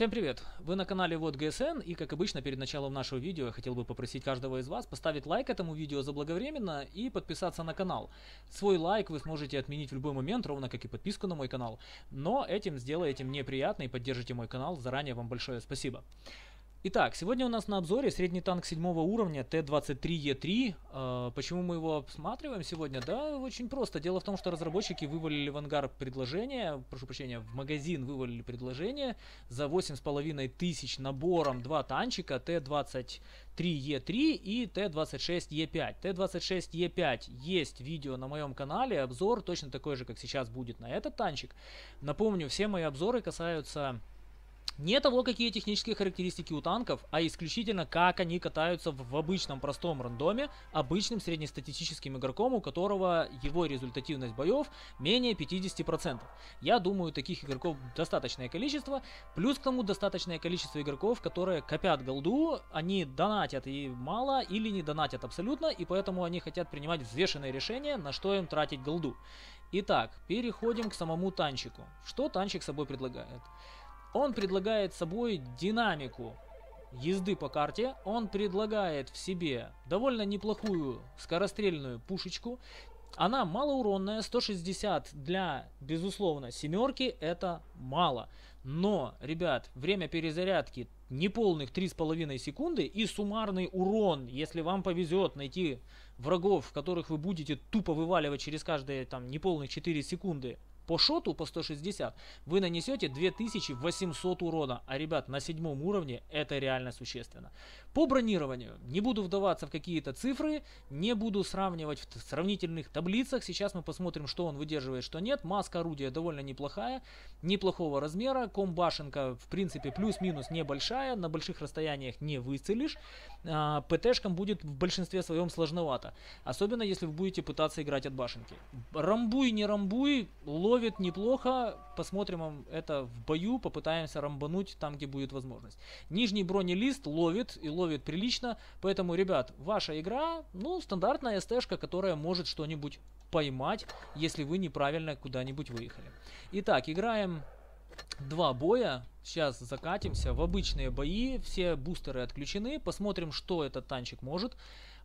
Всем привет! Вы на канале Вот ГСН и как обычно перед началом нашего видео я хотел бы попросить каждого из вас поставить лайк этому видео заблаговременно и подписаться на канал. Свой лайк вы сможете отменить в любой момент, ровно как и подписку на мой канал, но этим сделаете мне приятно и поддержите мой канал, заранее вам большое спасибо. Итак, сегодня у нас на обзоре средний танк седьмого уровня Т-23Е3. Э, почему мы его обсматриваем сегодня? Да, очень просто. Дело в том, что разработчики вывалили в ангар предложение, прошу прощения, в магазин вывалили предложение за 8,5 тысяч набором два танчика Т-23Е3 и Т-26Е5. Т-26Е5 есть видео на моем канале, обзор точно такой же, как сейчас будет на этот танчик. Напомню, все мои обзоры касаются не того, какие технические характеристики у танков, а исключительно как они катаются в обычном простом рандоме, обычным среднестатистическим игроком, у которого его результативность боев менее 50%. Я думаю, таких игроков достаточное количество, плюс к тому достаточное количество игроков, которые копят голду, они донатят и мало или не донатят абсолютно, и поэтому они хотят принимать взвешенные решения, на что им тратить голду. Итак, переходим к самому танчику. Что танчик собой предлагает? Он предлагает собой динамику езды по карте. Он предлагает в себе довольно неплохую скорострельную пушечку. Она малоуронная, 160 для, безусловно, семерки это мало. Но, ребят, время перезарядки неполных 3,5 секунды и суммарный урон, если вам повезет найти врагов, которых вы будете тупо вываливать через каждые там неполных 4 секунды, по шоту по 160 вы нанесете 2800 урона. А, ребят, на седьмом уровне это реально существенно. По бронированию не буду вдаваться в какие-то цифры, не буду сравнивать в сравнительных таблицах. Сейчас мы посмотрим, что он выдерживает, что нет. Маска орудия довольно неплохая, неплохого размера. Комбашенка, в принципе, плюс-минус небольшая, на больших расстояниях не выцелишь. А, ПТшкам будет в большинстве своем сложновато. Особенно, если вы будете пытаться играть от башенки. Рамбуй, не рамбуй, ловит неплохо. Посмотрим это в бою, попытаемся рамбануть там, где будет возможность. Нижний бронелист ловит и ловит прилично. Поэтому, ребят, ваша игра, ну, стандартная СТшка, которая может что-нибудь поймать, если вы неправильно куда-нибудь выехали. Итак, играем два боя. Сейчас закатимся в обычные бои. Все бустеры отключены. Посмотрим, что этот танчик может.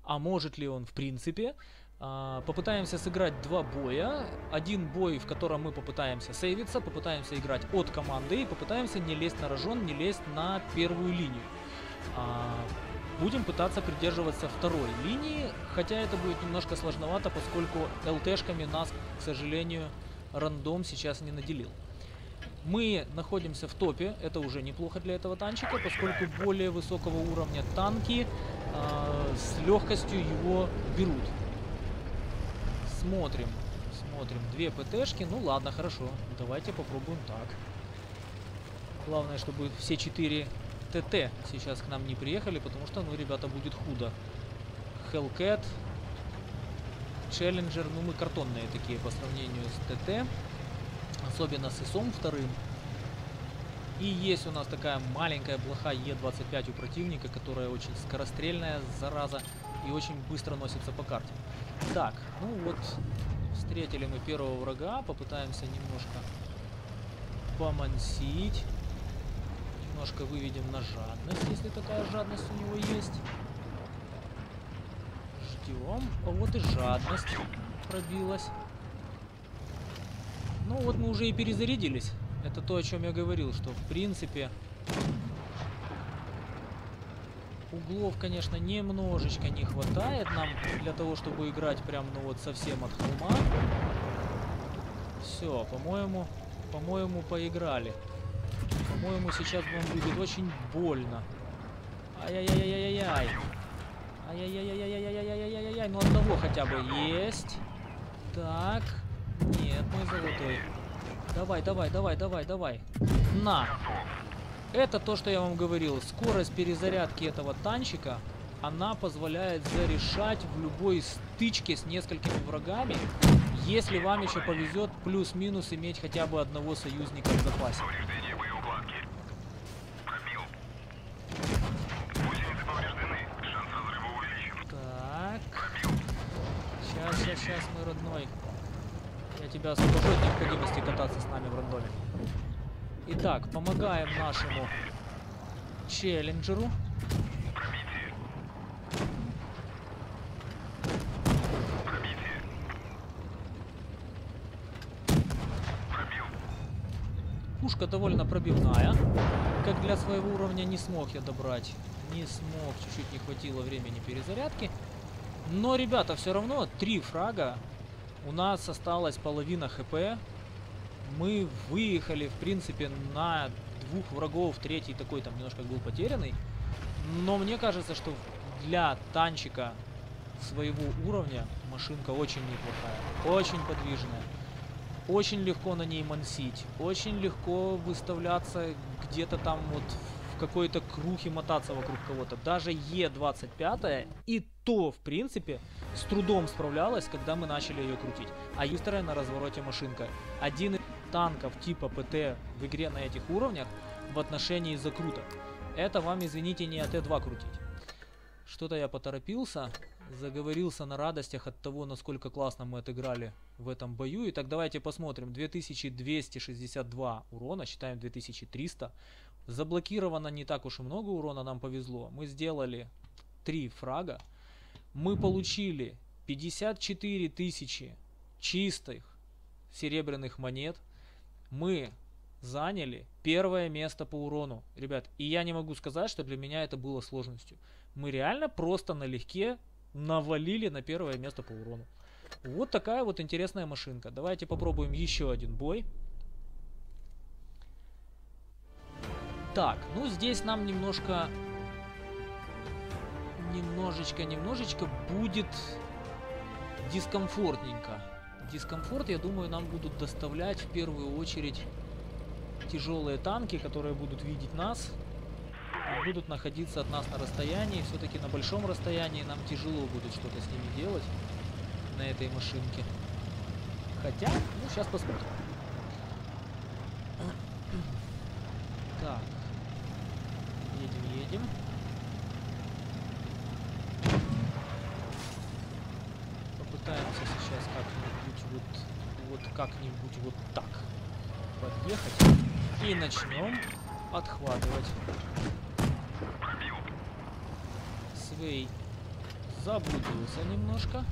А может ли он в принципе. А, попытаемся сыграть два боя. Один бой, в котором мы попытаемся сейвиться, попытаемся играть от команды и попытаемся не лезть на рожон, не лезть на первую линию. А, будем пытаться придерживаться второй линии, хотя это будет немножко сложновато, поскольку ЛТшками нас, к сожалению, рандом сейчас не наделил. Мы находимся в топе, это уже неплохо для этого танчика, поскольку более высокого уровня танки э, с легкостью его берут. Смотрим. Смотрим. Две ПТшки. Ну ладно, хорошо. Давайте попробуем так. Главное, чтобы все четыре ТТ сейчас к нам не приехали, потому что, ну, ребята, будет худо. Hellcat. Челленджер. Ну, мы картонные такие по сравнению с ТТ. Особенно с ИСом вторым. И есть у нас такая маленькая блоха Е25 у противника, которая очень скорострельная, зараза, и очень быстро носится по карте. Так, ну вот, встретили мы первого врага, попытаемся немножко помансить. Немножко выведем на жадность, если такая жадность у него есть. Ждем. А вот и жадность пробилась. Ну вот мы уже и перезарядились. Это то, о чем я говорил, что в принципе Углов, конечно, немножечко не хватает нам для того, чтобы играть прям, ну вот, совсем от холма. Все, по-моему, по-моему, поиграли. По-моему, сейчас вам будет очень больно. Ай-яй-яй-яй-яй-яй. Ай-яй-яй-яй-яй-яй-яй-яй-яй. Ну, одного хотя бы есть. Так. Нет, мой золотой. Давай, давай, давай, давай, давай. На. Это то, что я вам говорил. Скорость перезарядки этого танчика, она позволяет зарешать в любой стычке с несколькими врагами, если вам еще повезет плюс-минус иметь хотя бы одного союзника в запасе. Так. Сейчас, сейчас, сейчас, мой родной. Я тебя освобожу от необходимости кататься с нами в рандоме. Итак, помогаем нашему челленджеру. Пушка довольно пробивная. Как для своего уровня не смог я добрать. Не смог, чуть-чуть не хватило времени перезарядки. Но, ребята, все равно три фрага. У нас осталась половина хп. Мы выехали, в принципе, на двух врагов. Третий такой там немножко был потерянный. Но мне кажется, что для танчика своего уровня машинка очень неплохая. Очень подвижная. Очень легко на ней мансить. Очень легко выставляться где-то там вот в какой-то круг и мотаться вокруг кого-то. Даже Е25 и то, в принципе, с трудом справлялась, когда мы начали ее крутить. А быстрая на развороте машинка. Один из танков типа ПТ в игре на этих уровнях в отношении закрута. Это вам, извините, не АТ-2 крутить. Что-то я поторопился, заговорился на радостях от того, насколько классно мы отыграли в этом бою. Итак, давайте посмотрим. 2262 урона, считаем 2300. Заблокировано не так уж и много урона, нам повезло. Мы сделали 3 фрага. Мы получили 54 тысячи чистых серебряных монет. Мы заняли первое место по урону. Ребят, и я не могу сказать, что для меня это было сложностью. Мы реально просто налегке навалили на первое место по урону. Вот такая вот интересная машинка. Давайте попробуем еще один бой. Так, ну здесь нам немножко... Немножечко, немножечко будет дискомфортненько. Дискомфорт, я думаю, нам будут доставлять в первую очередь тяжелые танки, которые будут видеть нас. Будут находиться от нас на расстоянии. Все-таки на большом расстоянии нам тяжело будет что-то с ними делать на этой машинке. Хотя, ну сейчас посмотрим. Так. Едем, едем. Попытаемся сейчас как-нибудь вот, вот как-нибудь вот так подъехать. И начнем отхватывать. Свей заблудился немножко.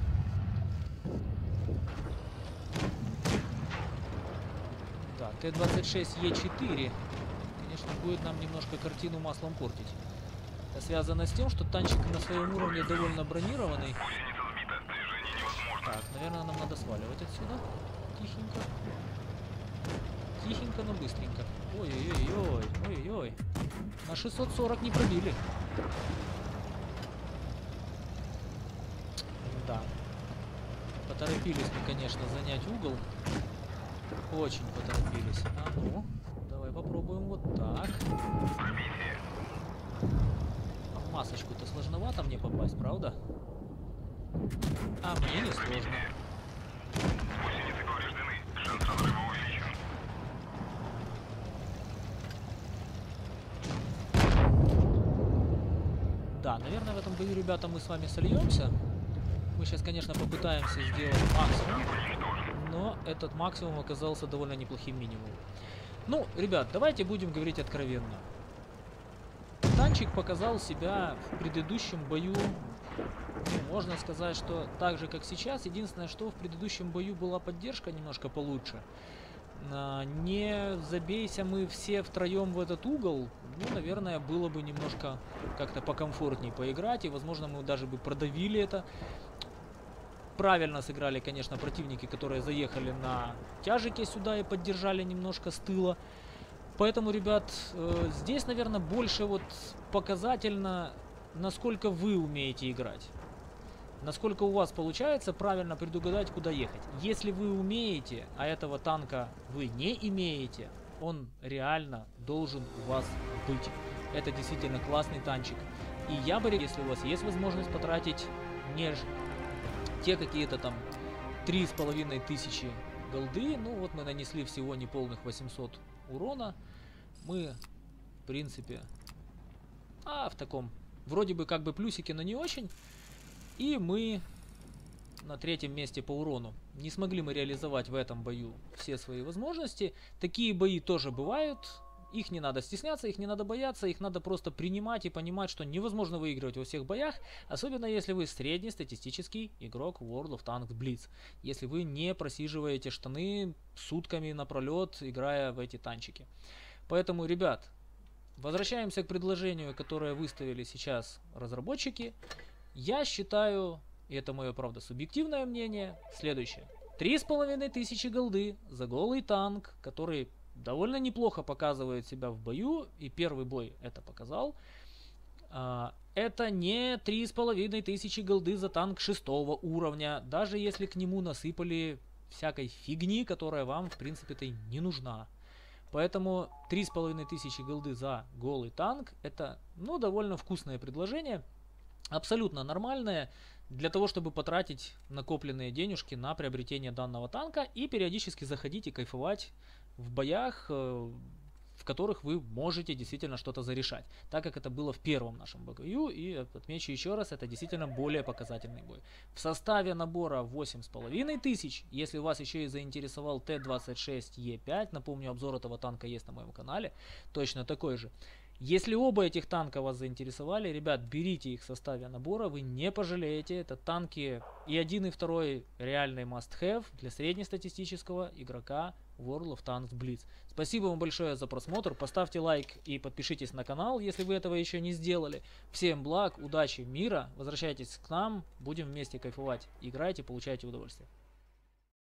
Да, Т-26Е4 конечно, будет нам немножко картину маслом портить. Это связано с тем, что танчик на своем уровне довольно бронированный. Так, наверное, нам надо сваливать отсюда. Тихенько. Тихенько, но быстренько. Ой-ой-ой, ой-ой-ой. На 640 не пробили. Да. Поторопились мы, конечно, занять угол. Очень поторопились. А ну. Попробуем вот так. А в масочку-то сложновато мне попасть, правда? А мне не сложно. Наверное, в этом бою, ребята, мы с вами сольемся. Мы сейчас, конечно, попытаемся сделать максимум, но этот максимум оказался довольно неплохим минимумом. Ну, ребят, давайте будем говорить откровенно. Танчик показал себя в предыдущем бою, можно сказать, что так же, как сейчас. Единственное, что в предыдущем бою была поддержка немножко получше. А, не забейся мы все втроем в этот угол, ну, наверное, было бы немножко как-то покомфортнее поиграть, и, возможно, мы даже бы продавили это. Правильно сыграли, конечно, противники, которые заехали на тяжике сюда и поддержали немножко с тыла. Поэтому, ребят, э, здесь, наверное, больше вот показательно, насколько вы умеете играть. Насколько у вас получается правильно предугадать, куда ехать. Если вы умеете, а этого танка вы не имеете, он реально должен у вас быть. Это действительно классный танчик. И я бы, если у вас есть возможность потратить не те какие-то там три с половиной тысячи голды. Ну вот мы нанесли всего неполных 800 урона. Мы, в принципе, а, в таком, вроде бы как бы плюсики, но не очень. И мы на третьем месте по урону. Не смогли мы реализовать в этом бою все свои возможности. Такие бои тоже бывают. Их не надо стесняться, их не надо бояться, их надо просто принимать и понимать, что невозможно выигрывать во всех боях, особенно если вы среднестатистический игрок World of Tanks Blitz. Если вы не просиживаете штаны сутками напролет, играя в эти танчики. Поэтому, ребят, возвращаемся к предложению, которое выставили сейчас разработчики. Я считаю, и это мое, правда, субъективное мнение, следующее. Три с половиной тысячи голды за голый танк, который довольно неплохо показывает себя в бою, и первый бой это показал. А, это не три с половиной тысячи голды за танк шестого уровня, даже если к нему насыпали всякой фигни, которая вам, в принципе-то, не нужна. Поэтому три с половиной тысячи голды за голый танк, это, ну, довольно вкусное предложение, абсолютно нормальное, для того, чтобы потратить накопленные денежки на приобретение данного танка и периодически заходить и кайфовать в боях, э, в которых вы можете действительно что-то зарешать, так как это было в первом нашем бою, и отмечу еще раз, это действительно более показательный бой. В составе набора 8,5 тысяч, если вас еще и заинтересовал Т-26Е5, напомню, обзор этого танка есть на моем канале, точно такой же, если оба этих танка вас заинтересовали, ребят, берите их в составе набора, вы не пожалеете. Это танки и один, и второй реальный must-have для среднестатистического игрока World of Tanks Blitz. Спасибо вам большое за просмотр, поставьте лайк и подпишитесь на канал, если вы этого еще не сделали. Всем благ, удачи, мира, возвращайтесь к нам, будем вместе кайфовать. Играйте, получайте удовольствие.